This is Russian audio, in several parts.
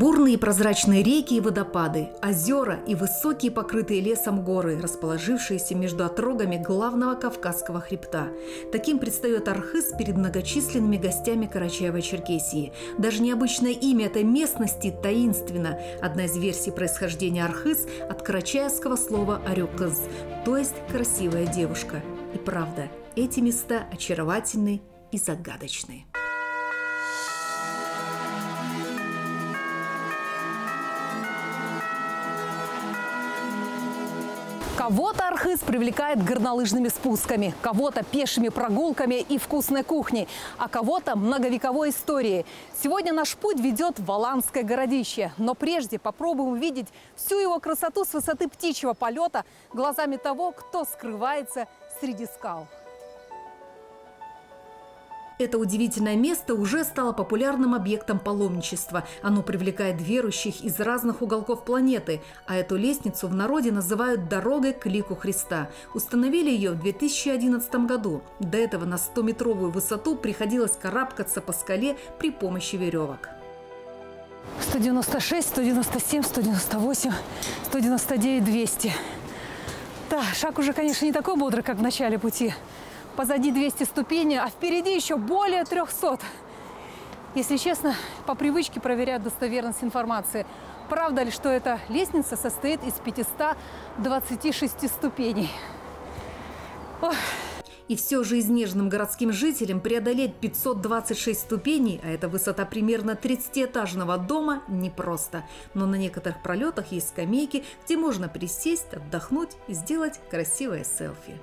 Бурные прозрачные реки и водопады, озера и высокие покрытые лесом горы, расположившиеся между отрогами главного Кавказского хребта. Таким предстает Архыз перед многочисленными гостями Карачаева-Черкесии. Даже необычное имя этой местности таинственно. Одна из версий происхождения Архыз от карачаевского слова «арюкыз», то есть «красивая девушка». И правда, эти места очаровательны и загадочны. Кого-то Архыз привлекает горнолыжными спусками, кого-то пешими прогулками и вкусной кухней, а кого-то многовековой историей. Сегодня наш путь ведет в Аланское городище. Но прежде попробуем увидеть всю его красоту с высоты птичьего полета глазами того, кто скрывается среди скал. Это удивительное место уже стало популярным объектом паломничества. Оно привлекает верующих из разных уголков планеты, а эту лестницу в народе называют «дорогой к лику Христа». Установили ее в 2011 году. До этого на 100-метровую высоту приходилось карабкаться по скале при помощи веревок. 196, 197, 198, 199, 200. Да, шаг уже, конечно, не такой бодрый, как в начале пути. Позади 200 ступеней, а впереди еще более 300. Если честно, по привычке проверяют достоверность информации. Правда ли, что эта лестница состоит из 526 ступеней? Ох. И все же изнеженным городским жителям преодолеть 526 ступеней, а это высота примерно 30-этажного дома, непросто. Но на некоторых пролетах есть скамейки, где можно присесть, отдохнуть и сделать красивое селфи.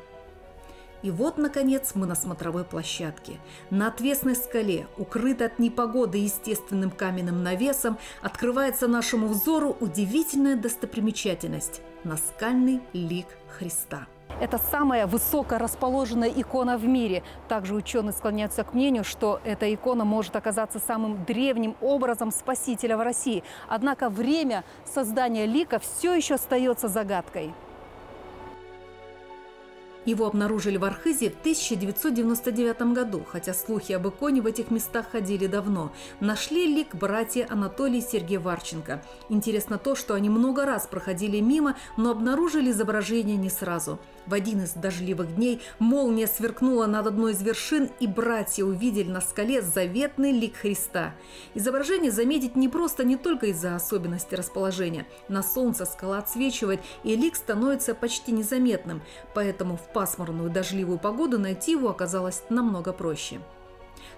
И вот, наконец, мы на смотровой площадке. На отвесной скале, укрытой от непогоды естественным каменным навесом, открывается нашему взору удивительная достопримечательность – наскальный лик Христа. Это самая высоко расположенная икона в мире. Также ученые склоняются к мнению, что эта икона может оказаться самым древним образом Спасителя в России. Однако время создания лика все еще остается загадкой. Его обнаружили в Архизе в 1999 году, хотя слухи об иконе в этих местах ходили давно. Нашли лик братья Анатолий и Сергей Варченко. Интересно то, что они много раз проходили мимо, но обнаружили изображение не сразу. В один из дождливых дней молния сверкнула над одной из вершин, и братья увидели на скале заветный лик Христа. Изображение заметить не просто не только из-за особенностей расположения. На солнце скала отсвечивает, и лик становится почти незаметным, поэтому в пасмурную дождливую погоду найти его оказалось намного проще.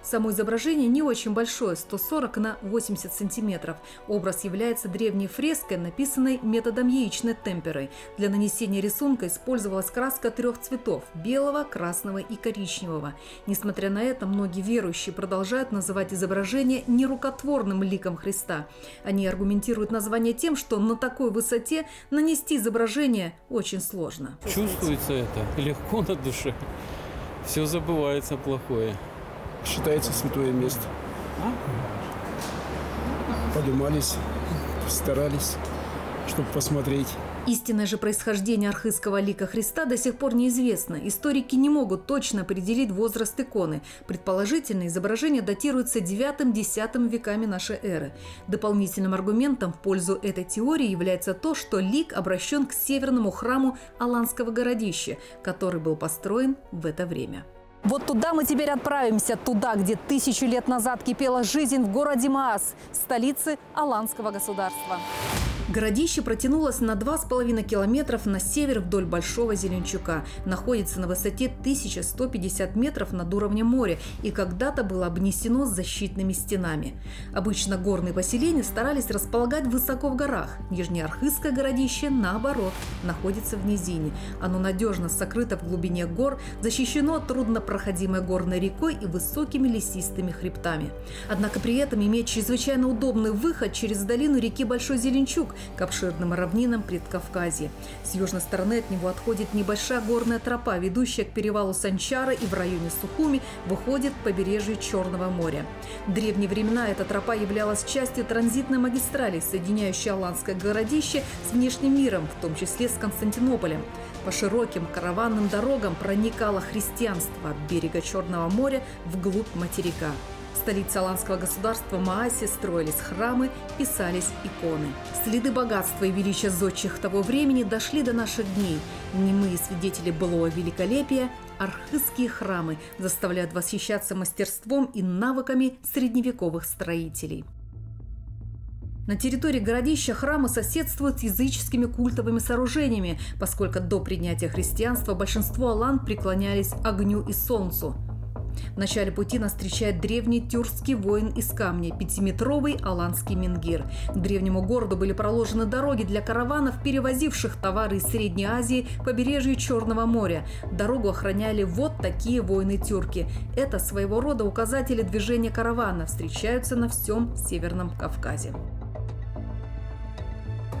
Само изображение не очень большое, 140 на 80 сантиметров. Образ является древней фреской, написанной методом яичной темперы. Для нанесения рисунка использовалась краска трех цветов – белого, красного и коричневого. Несмотря на это, многие верующие продолжают называть изображение нерукотворным ликом Христа. Они аргументируют название тем, что на такой высоте нанести изображение очень сложно. Чувствуется это легко на душе. Все забывается плохое считается святое место. Подумались, старались, чтобы посмотреть. Истинное же происхождение архызского лика Христа до сих пор неизвестно. Историки не могут точно определить возраст иконы. Предположительно, изображение датируется 9-10 веками нашей эры. Дополнительным аргументом в пользу этой теории является то, что лик обращен к северному храму Аланского городища, который был построен в это время. Вот туда мы теперь отправимся, туда, где тысячу лет назад кипела жизнь в городе Маас, столице Аланского государства. Городище протянулось на 2,5 километров на север вдоль Большого Зеленчука. Находится на высоте 1150 метров над уровнем моря и когда-то было обнесено защитными стенами. Обычно горные поселения старались располагать высоко в горах. Нижнеархызское городище, наоборот, находится в низине. Оно надежно сокрыто в глубине гор, защищено труднопроходимой горной рекой и высокими лесистыми хребтами. Однако при этом имеет чрезвычайно удобный выход через долину реки Большой Зеленчук, к обширным равнинам Предкавказья. С южной стороны от него отходит небольшая горная тропа, ведущая к перевалу Санчара и в районе Сухуми выходит к побережью Черного моря. В древние времена эта тропа являлась частью транзитной магистрали, соединяющей Аланское городище с внешним миром, в том числе с Константинополем. По широким караванным дорогам проникало христианство от берега Черного моря вглубь материка. В столице Аланского государства Маасе строились храмы, писались иконы. Следы богатства и величия зодчих того времени дошли до наших дней. Немые свидетели былого великолепия, архызские храмы заставляют восхищаться мастерством и навыками средневековых строителей. На территории городища храмы соседствуют с языческими культовыми сооружениями, поскольку до принятия христианства большинство алан преклонялись огню и солнцу. В начале пути нас встречает древний тюркский воин из камня, пятиметровый аланский менгир. К древнему городу были проложены дороги для караванов, перевозивших товары из Средней Азии к побережью Черного моря. Дорогу охраняли вот такие воины-тюрки. Это своего рода указатели движения каравана, встречаются на всем Северном Кавказе.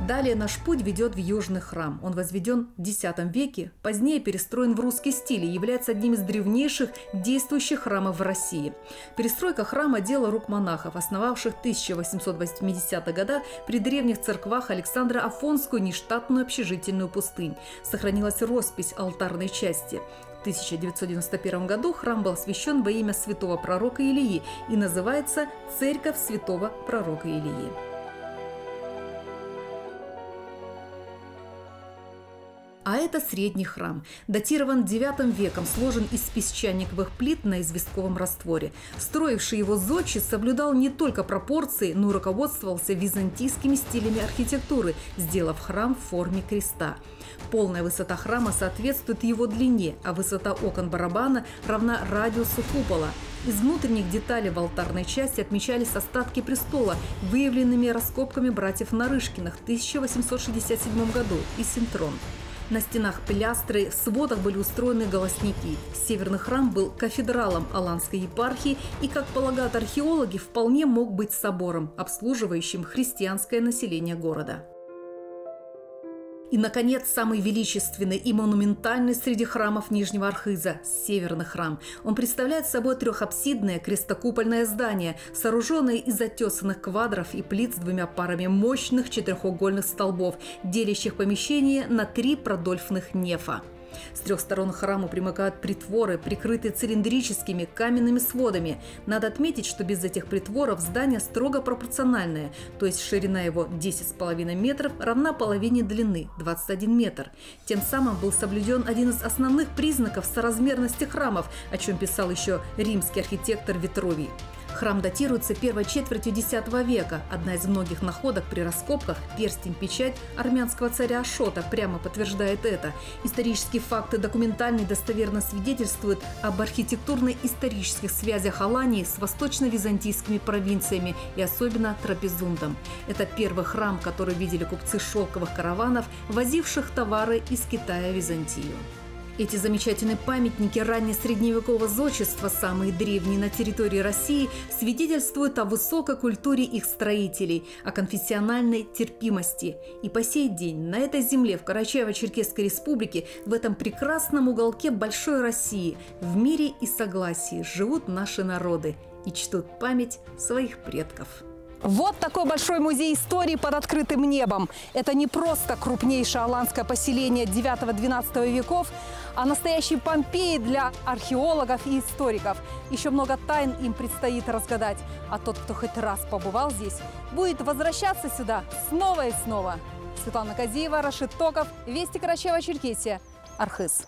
Далее наш путь ведет в Южный храм. Он возведен в X веке, позднее перестроен в русский стиль и является одним из древнейших действующих храмов в России. Перестройка храма – дело рук монахов, основавших в 1880-х годах при древних церквах Александра Афонскую нештатную общежительную пустынь. Сохранилась роспись алтарной части. В 1991 году храм был освящен во имя святого пророка Илии и называется «Церковь святого пророка Илии». А это средний храм. Датирован IX веком, сложен из песчаниковых плит на известковом растворе. Строивший его зодчий соблюдал не только пропорции, но и руководствовался византийскими стилями архитектуры, сделав храм в форме креста. Полная высота храма соответствует его длине, а высота окон барабана равна радиусу купола. Из внутренних деталей в алтарной части отмечались остатки престола, выявленными раскопками братьев Нарышкиных в 1867 году и Синтрон. На стенах пилястры, в сводах были устроены голосники. Северный храм был кафедралом Аланской епархии и, как полагают археологи, вполне мог быть собором, обслуживающим христианское население города. И, наконец, самый величественный и монументальный среди храмов Нижнего Архиза – Северный храм. Он представляет собой трехапсидное крестокупольное здание, сооруженное из отесанных квадров и плит с двумя парами мощных четырехугольных столбов, делящих помещение на три продольфных нефа. С трех сторон храму примыкают притворы, прикрытые цилиндрическими каменными сводами. Надо отметить, что без этих притворов здание строго пропорциональное, то есть ширина его 10,5 метров равна половине длины – 21 метр. Тем самым был соблюден один из основных признаков соразмерности храмов, о чем писал еще римский архитектор Витровий. Храм датируется первой четвертью X века. Одна из многих находок при раскопках – перстень-печать армянского царя Ашота прямо подтверждает это. Исторические факты документальные достоверно свидетельствуют об архитектурно-исторических связях Алании с восточно-византийскими провинциями и особенно Трапезундом. Это первый храм, который видели купцы шелковых караванов, возивших товары из Китая в Византию. Эти замечательные памятники раннесредневекового зодчества, самые древние на территории России, свидетельствуют о высокой культуре их строителей, о конфессиональной терпимости. И по сей день на этой земле, в Карачаево-Черкесской республике, в этом прекрасном уголке большой России, в мире и согласии живут наши народы и чтут память своих предков. Вот такой большой музей истории под открытым небом. Это не просто крупнейшее аланское поселение 9-12 веков, а настоящий Помпеи для археологов и историков. Еще много тайн им предстоит разгадать. А тот, кто хоть раз побывал здесь, будет возвращаться сюда снова и снова. Светлана Казиева, Рашид Токов, Вести Карачева, Черкесия, Архыз.